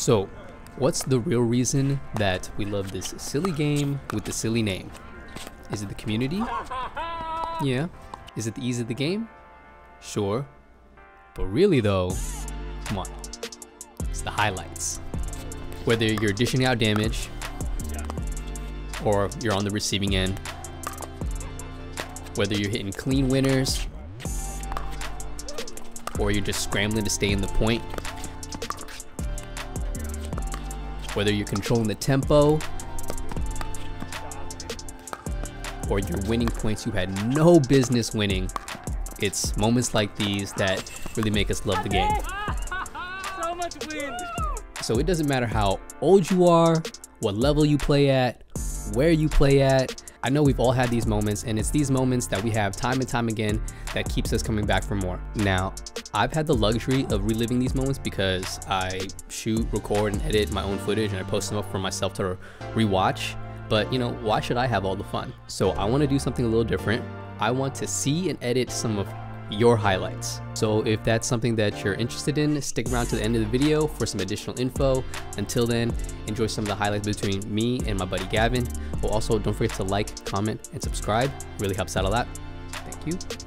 So, what's the real reason that we love this silly game with the silly name? Is it the community? Yeah. Is it the ease of the game? Sure. But really though, come on. It's the highlights. Whether you're dishing out damage or you're on the receiving end, whether you're hitting clean winners or you're just scrambling to stay in the point, whether you're controlling the tempo or you're winning points you had no business winning, it's moments like these that really make us love the game. So much wind. So it doesn't matter how old you are, what level you play at, where you play at. I know we've all had these moments and it's these moments that we have time and time again that keeps us coming back for more. Now, I've had the luxury of reliving these moments because I shoot, record, and edit my own footage and I post them up for myself to rewatch. But you know, why should I have all the fun? So I want to do something a little different. I want to see and edit some of your highlights. So if that's something that you're interested in, stick around to the end of the video for some additional info. Until then, enjoy some of the highlights between me and my buddy Gavin. Well, also don't forget to like, comment, and subscribe. really helps out a lot. Thank you.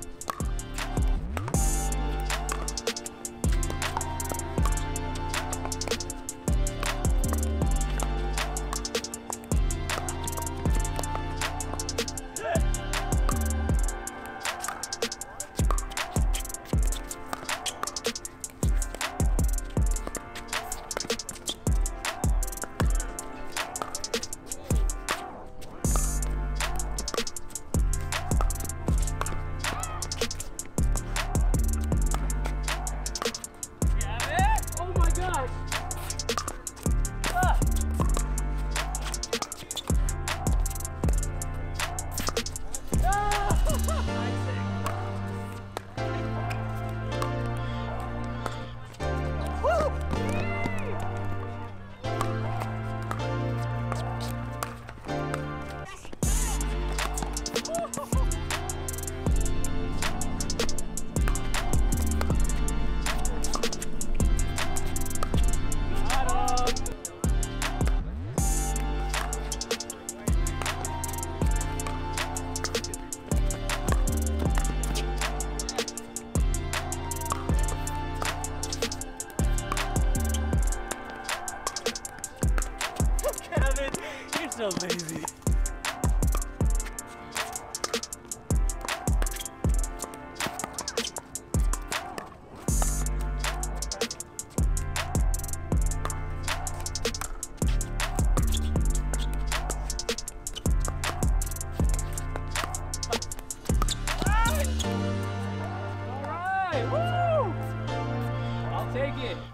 You're so lazy.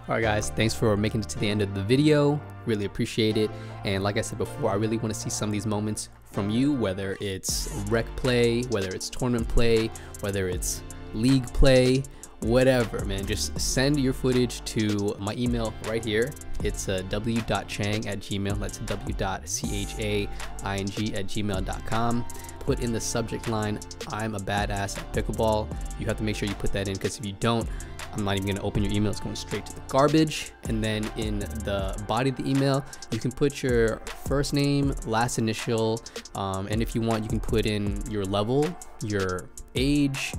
Alright guys, thanks for making it to the end of the video. Really appreciate it. And like I said before, I really want to see some of these moments from you, whether it's rec play, whether it's tournament play, whether it's league play, whatever, man. Just send your footage to my email right here. It's uh, w.chang at gmail. That's w.chang at gmail.com. Put in the subject line, I'm a badass at pickleball. You have to make sure you put that in because if you don't, I'm not even gonna open your email, it's going straight to the garbage. And then in the body of the email, you can put your first name, last initial, um, and if you want, you can put in your level, your age,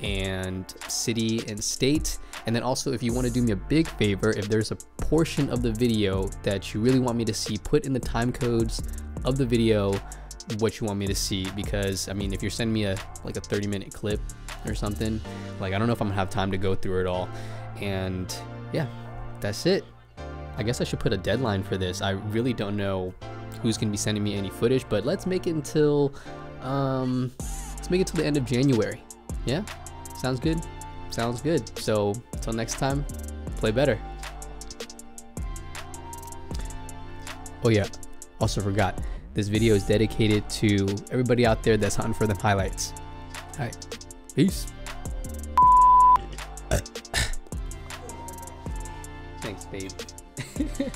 and city and state. And then also, if you want to do me a big favor, if there's a portion of the video that you really want me to see, put in the time codes of the video what you want me to see because I mean if you're sending me a like a 30 minute clip or something like I don't know if I'm gonna have time to go through it all. And yeah that's it. I guess I should put a deadline for this. I really don't know who's gonna be sending me any footage but let's make it until um let's make it till the end of January. Yeah? Sounds good? Sounds good. So until next time play better. Oh yeah. Also forgot this video is dedicated to everybody out there that's hunting for them highlights. All right, peace. Thanks, babe.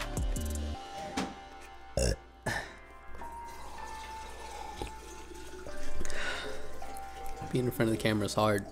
Being in front of the camera is hard.